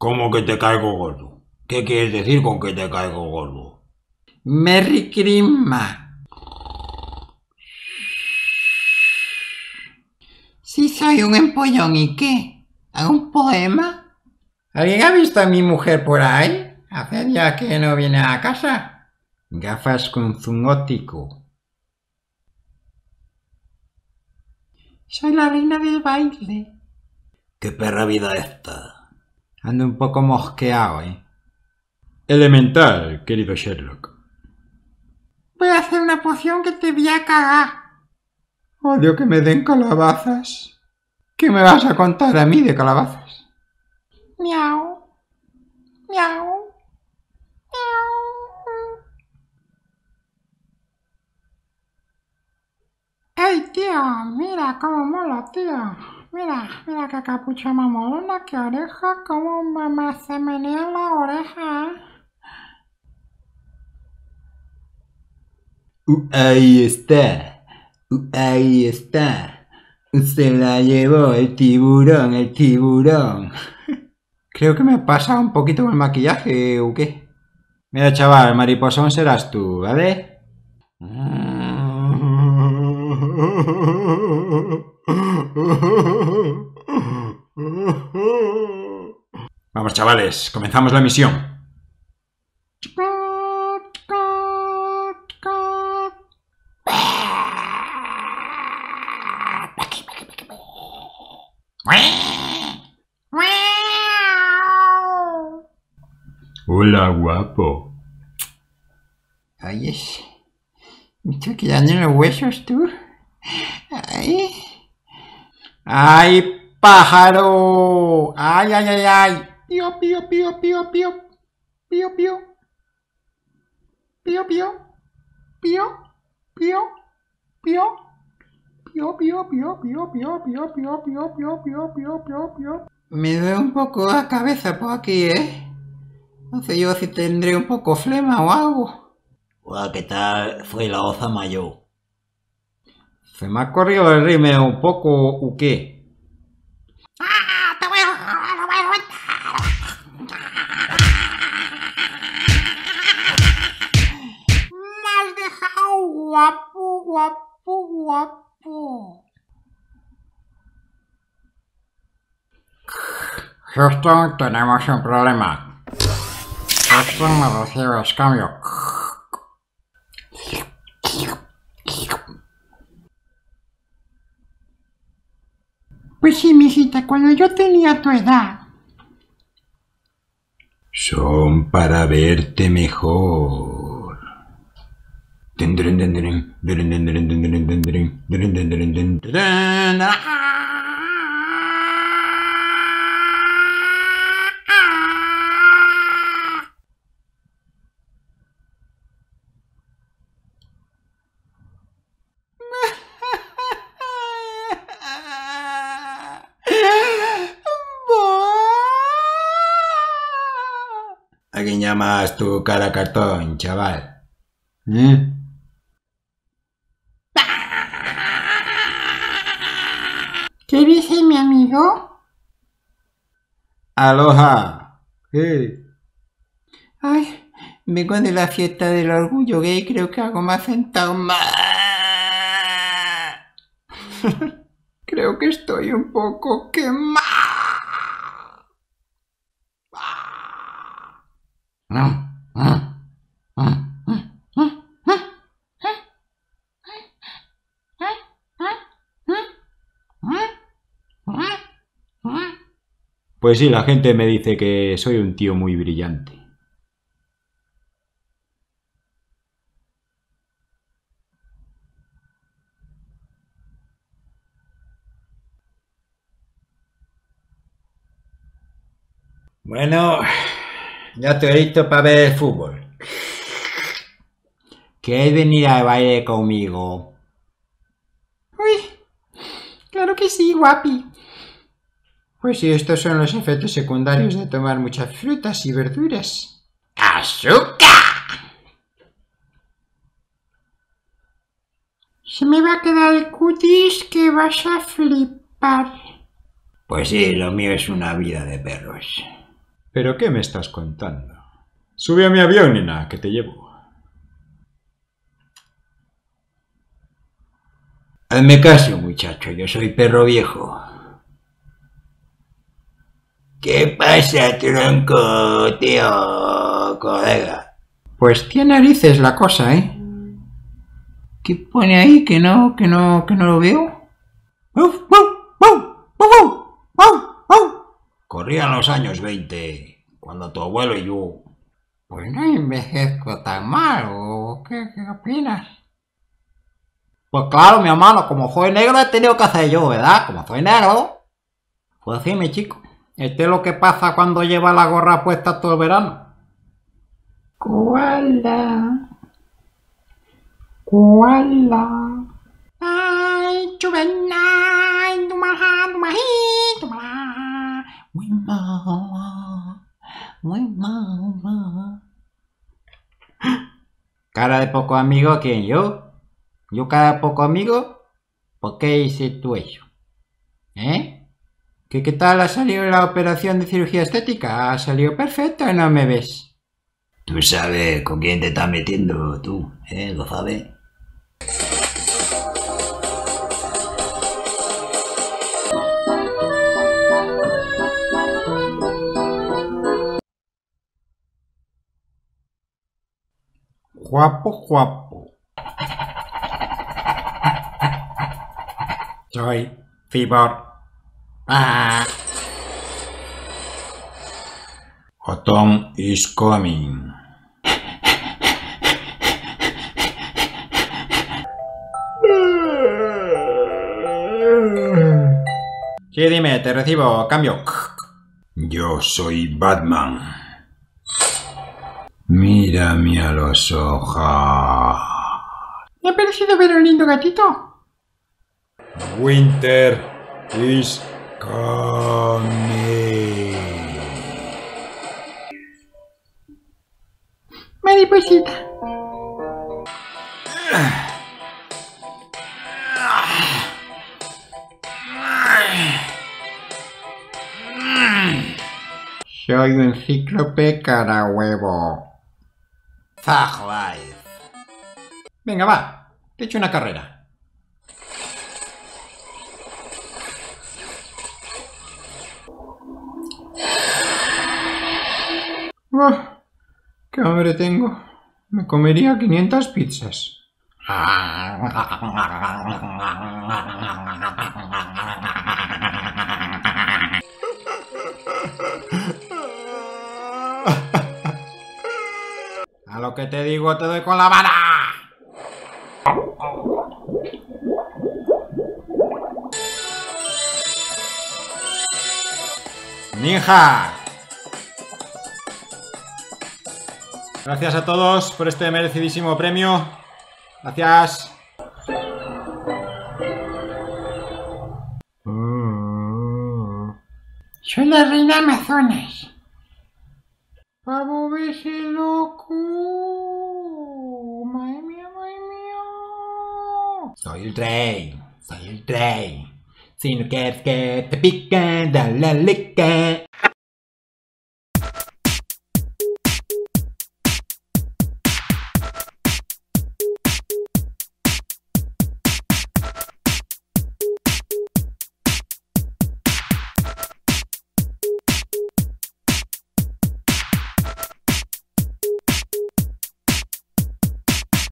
¿Cómo que te caigo gordo? ¿Qué quieres decir con que te caigo gordo? Merry Christmas. Si soy un empollón, ¿y qué? ¿Hago un poema? ¿Alguien ha visto a mi mujer por ahí? Hace días que no viene a casa. Gafas con zoom óptico. Soy la reina del baile. ¿Qué perra vida esta? Ando un poco mosqueado, ¿eh? Elemental, querido Sherlock. Voy a hacer una poción que te voy a cagar. Odio que me den calabazas. ¿Qué me vas a contar a mí de calabazas? Miau. Miau. Miau. ¡Ey, tío! Mira cómo mola, tío. Mira, mira qué capucha más molona, qué oreja, cómo me se menea la oreja. ¿eh? Uh, ahí está. Uh, ahí está. Se la llevó el tiburón, el tiburón. Creo que me ha pasado un poquito el maquillaje, ¿o qué? Mira, chaval, mariposón serás tú, ¿vale? Vamos, chavales, comenzamos la misión. Hola, guapo. Ay, es... Me estoy quedando en los huesos, tú. Ay. ¡Ay, pájaro! ¡Ay, ay, ay, ay! Pío, pío, pío, pío, pío. Pío, pío. Pío, pío. Pío, pío, pío. Pío, pío, pío, pío, pío, pío, pío, pío, pío, pío, pío, pío, pío. Me duele un poco la cabeza por aquí, ¿eh? No sé yo si tendré un poco flema o algo. Hola, ¿qué tal? Fue la oza mayor. ¿Se me ha corrido el rime un poco o qué? ¡Ah! Te voy a, lo voy a reventar. Me has dejado guapo, guapo, guapo. Houston, tenemos un problema. Houston, me recibes cambio. Pues sí, mijita, cuando yo tenía tu edad. Son para verte mejor. ¿A quién llamas tu cara cartón, chaval? ¿Eh? ¿Qué dice mi amigo? Aloha. ¿Qué? Ay, vengo de la fiesta del orgullo gay, creo que algo me ha sentado mal. creo que estoy un poco quemado. Pues sí, la gente me dice que soy un tío muy brillante. Bueno, ya estoy listo para ver el fútbol. ¿Quieres venir a baile conmigo? Uy, claro que sí, guapi. Pues sí, estos son los efectos secundarios de tomar muchas frutas y verduras. ¡Azúcar! Se me va a quedar el cutis que vas a flipar. Pues sí, lo mío es una vida de perros. ¿Pero qué me estás contando? Sube a mi avión, nena, que te llevo. Hazme caso, muchacho, yo soy perro viejo. ¿Qué pasa, tronco, tío, colega? Pues tiene narices la cosa, ¿eh? ¿Qué pone ahí que no, que no, que no lo veo? ¡Uf, uf, uf, uf, uf! Corrían los años 20, cuando tu abuelo y yo... Pues no envejezco tan mal, ¿o qué, qué opinas? Pues claro, mi hermano, como soy negro he tenido que hacer yo, ¿verdad? Como soy negro. Pues así, mi chico. Este es lo que pasa cuando lleva la gorra puesta todo el verano. Koala. Koala. Ay, chubena, tumaha, muy mama. Cara de poco amigo, ¿quién yo? ¿Yo cara de poco amigo? ¿Por qué hice tú eso? ¿Eh? ¿Qué, ¿Qué tal ha salido la operación de cirugía estética? ¿Ha salido perfecto o no me ves? Tú sabes con quién te estás metiendo, tú, ¿eh? ¿Lo sabes? Guapo, guapo. Soy Fibor. Ah, Autumn is coming. sí, dime, te recibo, cambio. Yo soy Batman. Mírame a los ojos. ¿Me ha parecido ver un lindo gatito? Winter is coming. Mariposita. Soy un cíclope cara huevo. Zag life. Venga, va, te echo una carrera. ¡Ah! ¡Qué hambre tengo! Me comería 500 pizzas. lo que te digo te doy con la vara. Ninja. Gracias a todos por este merecidísimo premio. Gracias. Soy la reina Amazonas. Pavo ese loco. Madre mía, madre mía. Soy el rey. Soy el rey. Si no quieres que te pique, dale.